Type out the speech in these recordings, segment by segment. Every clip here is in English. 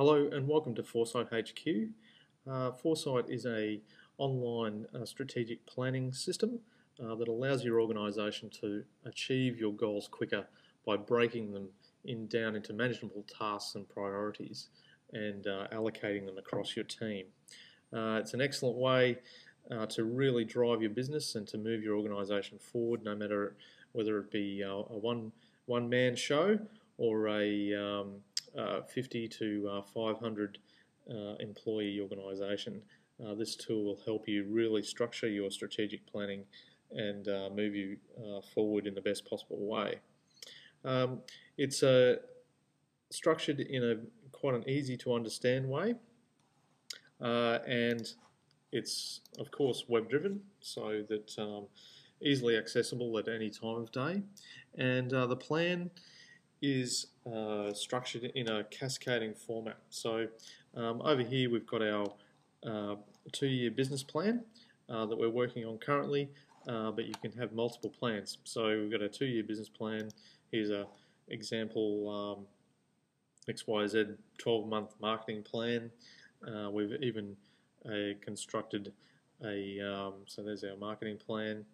Hello and welcome to Foresight HQ. Uh, Foresight is a online uh, strategic planning system uh, that allows your organisation to achieve your goals quicker by breaking them in down into manageable tasks and priorities and uh, allocating them across your team. Uh, it's an excellent way uh, to really drive your business and to move your organisation forward, no matter whether it be a one one man show or a um, uh, 50 to uh, 500 uh, employee organisation. This tool will help you really structure your strategic planning and move you forward in the best possible way. Um, it's structured in a quite an easy to understand way and it's of course web driven so that um, easily accessible at any time of day and uh, the plan is uh, structured in a cascading format. So um, over here we've got our uh, two-year business plan uh, that we're working on currently, uh, but you can have multiple plans. So we've got a two-year business plan. Here's a example um, XYZ 12-month marketing plan. Uh, we've even uh, constructed a, um, so there's our marketing plan.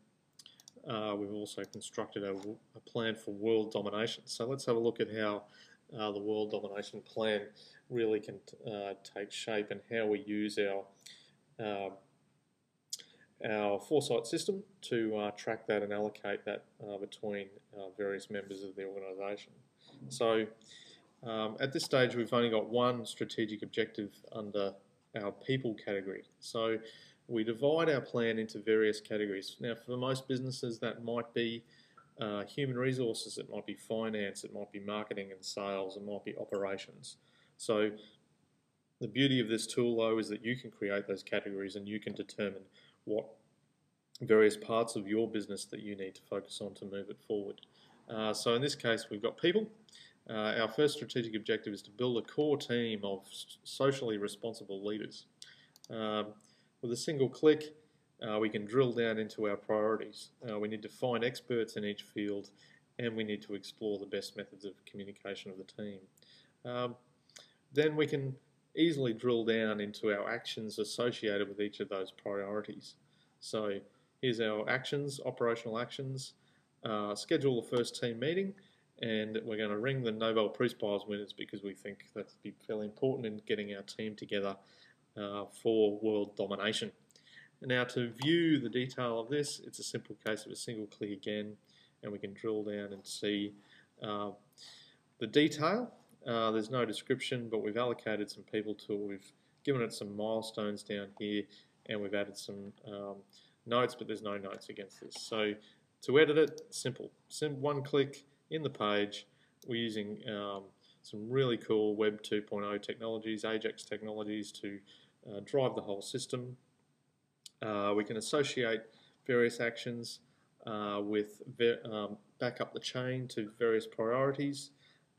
Uh, we've also constructed a, a, plan for world domination. So let's have a look at how uh, the world domination plan really can uh, take shape and how we use our uh, our foresight system to uh, track that and allocate that uh, between various members of the organisation. So um, at this stage we've only got one strategic objective under our people category. So we divide our plan into various categories. Now, for most businesses, that might be uh, human resources, it might be finance, it might be marketing and sales, it might be operations. So, the beauty of this tool, though, is that you can create those categories and you can determine what various parts of your business that you need to focus on to move it forward. Uh, so, in this case, we've got people. Uh, our first strategic objective is to build a core team of socially responsible leaders. Um, with a single click, uh, we can drill down into our priorities. Uh, we need to find experts in each field and we need to explore the best methods of communication of the team. Um, then we can easily drill down into our actions associated with each of those priorities. So here's our actions, operational actions. Uh, schedule the first team meeting and we're going to ring the Nobel Peace Prize winners because we think that's be fairly important in getting our team together for world domination. Now to view the detail of this, it's a simple case of a single click again and we can drill down and see uh, the detail. Uh, there's no description but we've allocated some people to it. We've given it some milestones down here and we've added some um, notes but there's no notes against this. So to edit it, simple. Sim one click in the page. We're using um, some really cool Web 2.0 technologies, Ajax technologies to uh, drive the whole system. Uh, we can associate various actions uh, with um, back up the chain to various priorities.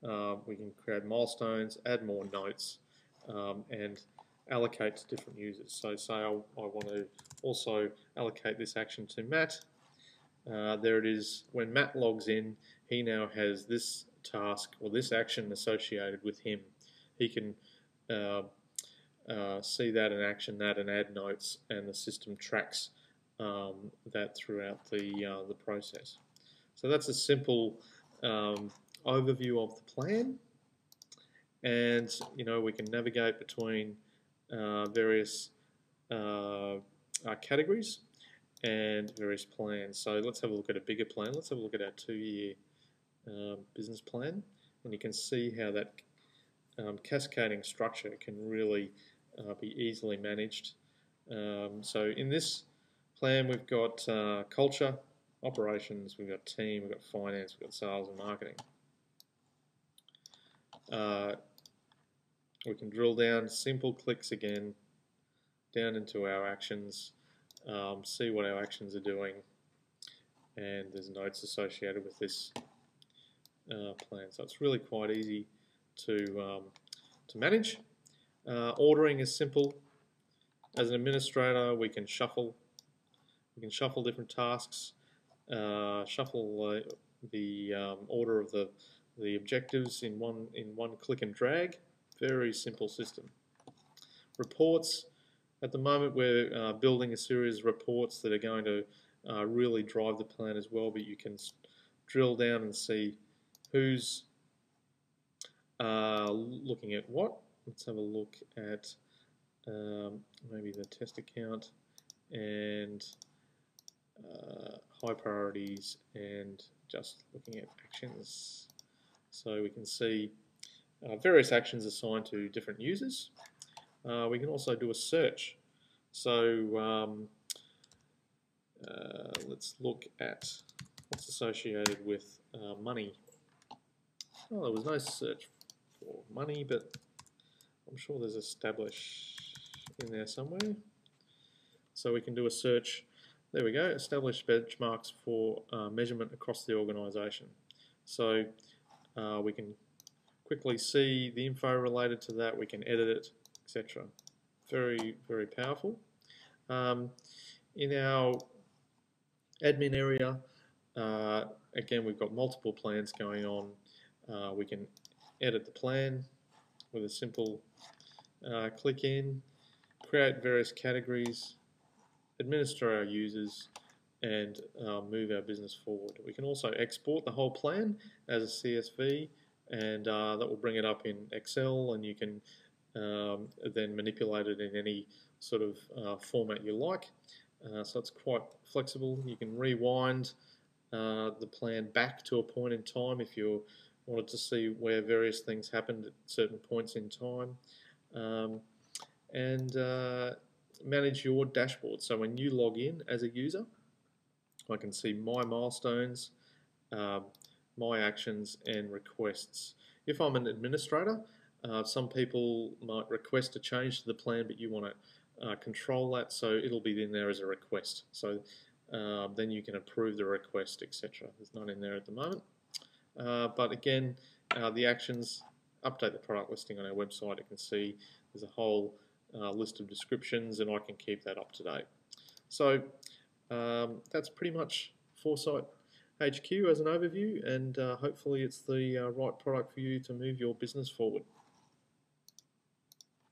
Uh, we can create milestones, add more notes, um, and allocate to different users. So say I, I, want to also allocate this action to Matt. Uh, there it is. When Matt logs in, he now has this task or this action associated with him. He can uh, uh, see that in action, that and add notes, and the system tracks um, that throughout the, uh, the process. So that's a simple um, overview of the plan. And, you know, we can navigate between uh, various uh, uh, categories and various plans. So let's have a look at a bigger plan. Let's have a look at our two-year um, business plan. And you can see how that um, cascading structure can really uh, be easily managed. Um, so in this plan we've got uh, culture, operations, we've got team, we've got finance, we've got sales and marketing. Uh, we can drill down, simple clicks again, down into our actions, um, see what our actions are doing, and there's notes associated with this uh, plan. So it's really quite easy to, um, to manage. Uh, ordering is simple. As an administrator, we can shuffle. We can shuffle different tasks, uh, shuffle the um, order of the the objectives in one in one click and drag. Very simple system. Reports. At the moment, we're uh, building a series of reports that are going to uh, really drive the plan as well, but you can drill down and see who's uh, looking at what. Let's have a look at um, maybe the test account and uh, high priorities and just looking at actions. So we can see uh, various actions assigned to different users. Uh, we can also do a search. So um, uh, let's look at what's associated with uh, money. Oh, there was no search for money, but I'm sure there's establish in there somewhere. So we can do a search. There we go, establish benchmarks for uh, measurement across the organisation. So uh, we can quickly see the info related to that, we can edit it, etc. Very, very powerful. Um, in our admin area, uh, again, we've got multiple plans going on. Uh, we can edit the plan with a simple uh, click in, create various categories, administer our users, and uh, move our business forward. We can also export the whole plan as a CSV, and uh, that will bring it up in Excel, and you can um, then manipulate it in any sort of uh, format you like. Uh, so it's quite flexible. You can rewind uh, the plan back to a point in time if you wanted to see where various things happened at certain points in time. Um, and uh, manage your dashboard. So when you log in as a user, I can see my milestones, um, my actions and requests. If I'm an administrator, uh, some people might request a change to the plan, but you want to uh, control that, so it'll be in there as a request. So um, then you can approve the request, etc. There's none in there at the moment. Uh, but again, uh, the actions, update the product listing on our website. You can see there's a whole uh, list of descriptions and I can keep that up to date. So um, that's pretty much Foresight HQ as an overview and uh, hopefully it's the uh, right product for you to move your business forward.